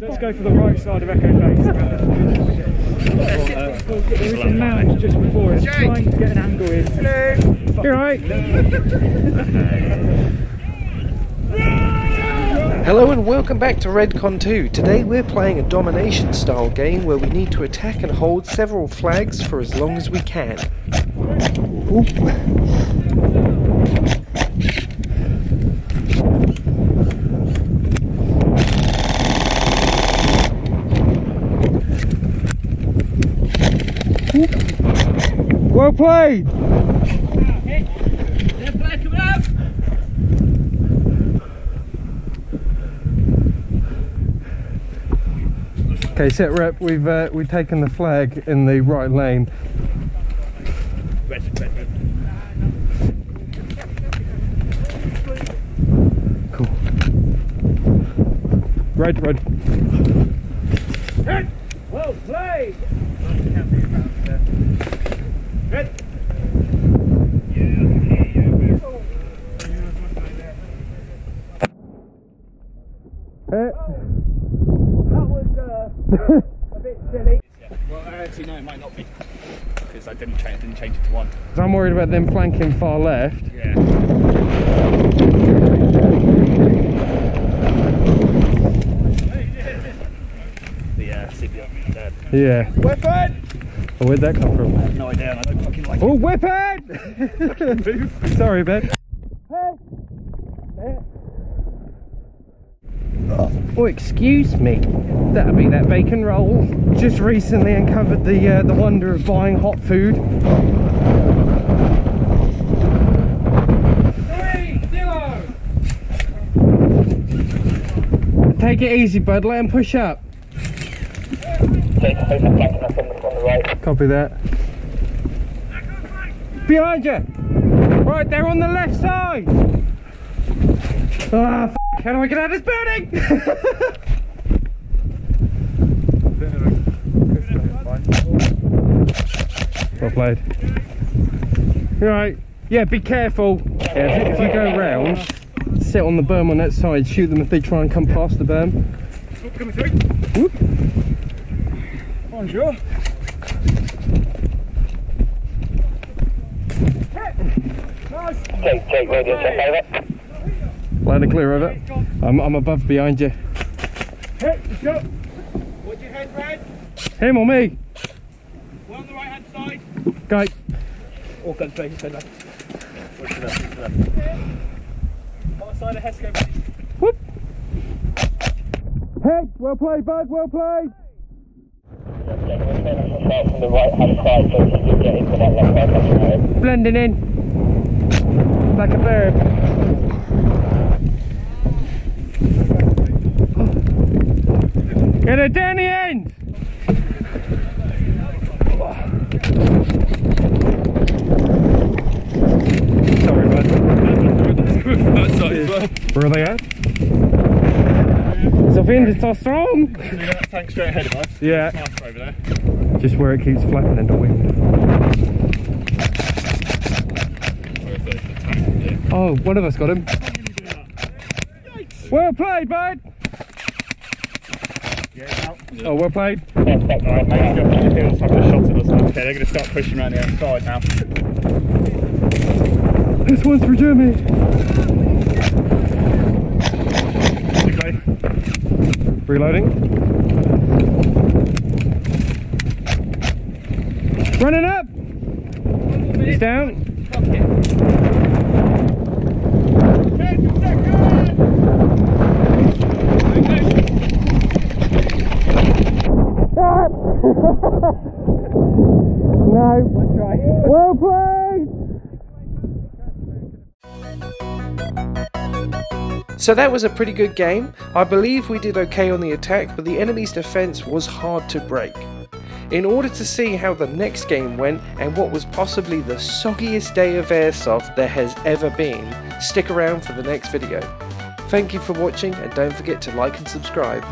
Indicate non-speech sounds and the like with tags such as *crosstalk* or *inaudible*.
Let's go for the right side of Echo Base. *laughs* There is a mound just before us. Try and get an angle in. Hello. You're right. *laughs* Hello and welcome back to Redcon 2. Today we're playing a domination style game where we need to attack and hold several flags for as long as we can. Well played! Okay, sitrep. We've uh, we've taken the flag in the right lane. Cool. Red, red. Well played. Eh, That was uh, *laughs* a bit silly. Well, actually, no, it might not be because I didn't change, didn't change it to one. I'm worried about them flanking far left. Yeah. The uh, CPR dead. Yeah. Weapon! Oh, where'd that come from? I have No idea, I don't fucking like Oh, weapon! *laughs* Sorry, Ben. Oh, excuse me. That'll be that bacon roll. Just recently uncovered the uh, the wonder of buying hot food. Three, zero! Take it easy, bud. Let him push up. Copy that. Behind you. Right, they're on the left side. Ah, f- how do I get out of this building? *laughs* well played. Right. Yeah, be careful. Yeah, if, you, if you go round, sit on the berm on that side, shoot them if they try and come past the berm. Coming through. Whoop. Bonjour. Nice. Take, take radio check over. Loud and clear of it. I'm, I'm above behind you. Hit, let's go. What's your head, Brad? Him or me? We're on the right hand side. Go. All guns blazing, turn left. Push to left, push to left. Other side of Hesco, buddy. Whoop. Head. Well played, bud. Well played. From the right hand side so you can get into that left hand side. Blending in. Like a bird. Get it down the end. Sorry, bud. that side well. Where are they at? So Vinder's so strong. Tank straight ahead of us? Yeah. Over there. Just where it keeps flapping in the wind. The, the. Oh, one of us got him. Well played, bud. Oh, well played. That's oh, back right, mate. Got the shot at us now. Okay, they're going to start pushing around the outside now. This one's for Jimmy. Okay. Reloading. Running up. He's down. No. *laughs* Well played. So that was a pretty good game. I believe we did okay on the attack, but the enemy's defense was hard to break. In order to see how the next game went and what was possibly the soggiest day of airsoft there has ever been, stick around for the next video. Thank you for watching and don't forget to like and subscribe.